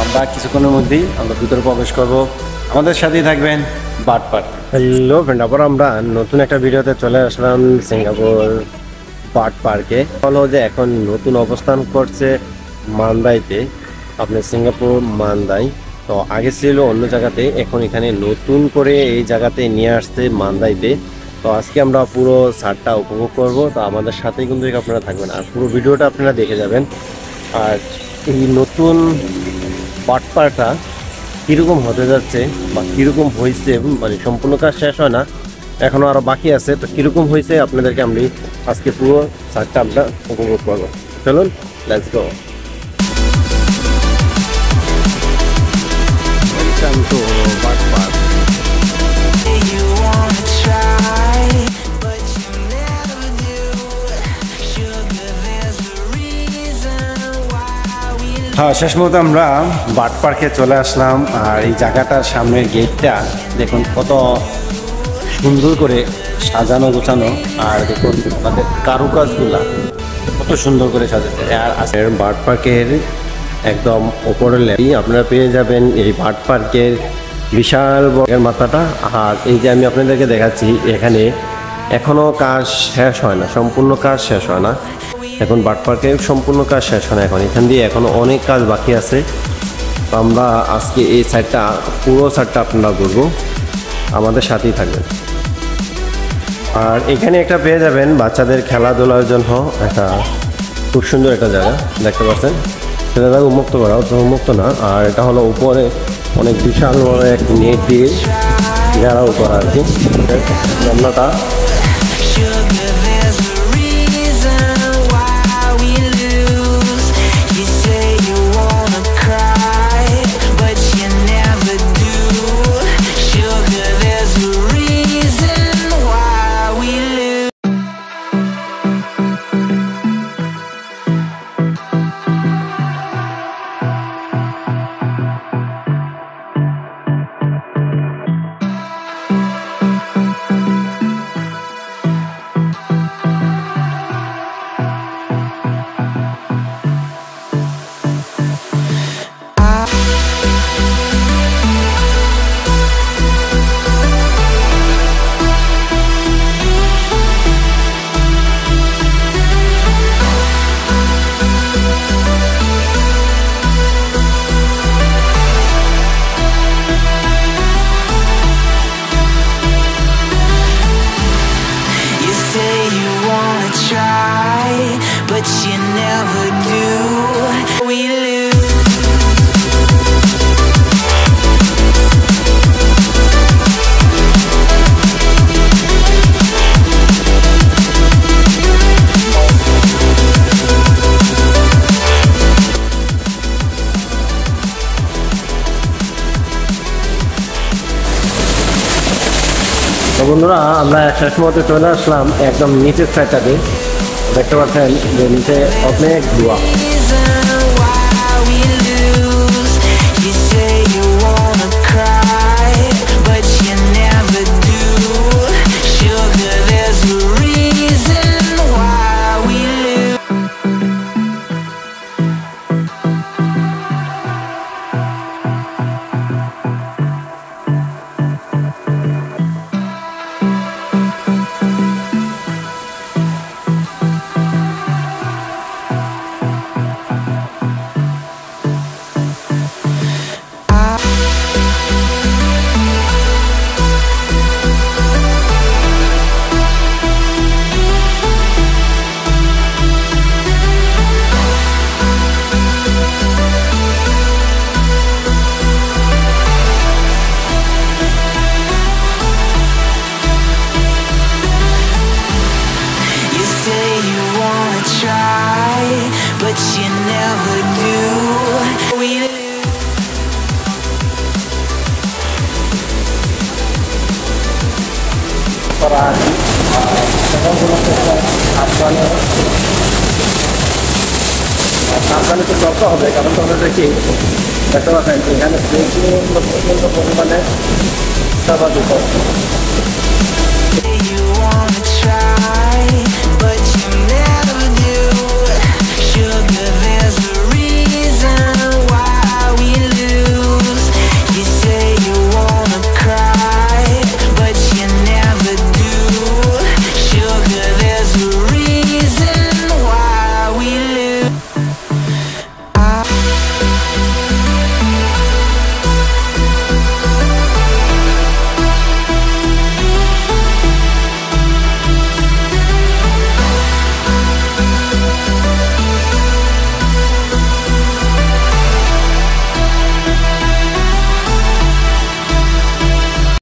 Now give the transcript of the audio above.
আমরা কিছুক্ষণের মধ্যেই আমরা ভিতরে প্রবেশ করব। আমাদের সাথেই থাকবেন বাট পার্ক হ্যালো ফ্রেন্ড আবার আমরা নতুন একটা ভিডিওতে চলে আসলাম সিঙ্গাপুর বার্ড পার্কে। হলো যে এখন নতুন অবস্থান করছে মান্দাইতে। আপনার সিঙ্গাপুর, মান্দাই। তো আগে ছিল অন্য জায়গাতে, এখন এখানে নতুন করে এই জায়গাতে নিয়ে আসছে মান্দাইতে। তো আজকে আমরা পুরো সারটা উপভোগ করব। তো আমাদের সাথেই কিন্তু আপনারা থাকবেন। আর পুরো ভিডিওটা আপনারা দেখে যাবেন। আর এই নতুন পাটপাড়টা কীরকম হতে যাচ্ছে বা কীরকম হয়েছে মানে সম্পূর্ণ কাজ শেষ হয় না এখনও আরও বাকি আছে, তো কীরকম হয়েছে আপনাদেরকে আমি আজকে পুরো সারটা আমরা উপভোগ করব। চলুন লেটস গো হ্যাঁ শেষ মুহূর্তে আমরা বাট পার্কে চলে আসলাম আর এই জায়গাটার সামনের গেটটা দেখুন কত সুন্দর করে সাজানো, গোছানো আর দেখুন আমাদের কারুকাজগুলা কত সুন্দর করে সাজাচ্ছে। আর বার্ড পার্কের একদম ওপরে লেভি আপনারা পেয়ে যাবেন এই বার্ড পার্কের বিশাল বর্গের মাথাটা। আর এই যে আমি আপনাদেরকে দেখাচ্ছি, এখানে এখনও কাজ শেষ হয় না, সম্পূর্ণ কাজ শেষ হয় না। এখন বার্ড পার্কের সম্পূর্ণ কাজ শেষ হয় এখন। এখান দিয়ে এখনও অনেক কাজ বাকি আছে। আমরা আজকে এই সাইডটা পুরো সাইডটা আপনারা ঘুরবো। আমাদের সাথেই থাকবেন। আর এখানে একটা পেয়ে যাবেন বাচ্চাদের খেলাধুলার জন্য একটা খুব সুন্দর একটা জায়গা, দেখতে পাচ্ছেন? সেটা উন্মুক্ত করা তো উন্মুক্ত না। আর এটা হলো উপরে অনেক বিশাল বড় এক নেট দিয়ে ঘেরাও করা আর কি। জানলাটা তো বন্ধুরা, আমরা শেষ মুহূর্তে চলে আসলাম একদম নিচের সাইডটাতে দেখতে পাচ্ছেন যে নিচে অনেক ধোয়া সাবধানে তো চলতে হবে কারণ তোমরা দেখি দেখতে পাচ্ছেন এখানে প্রচুর পরিমাণে স্বাভাবিক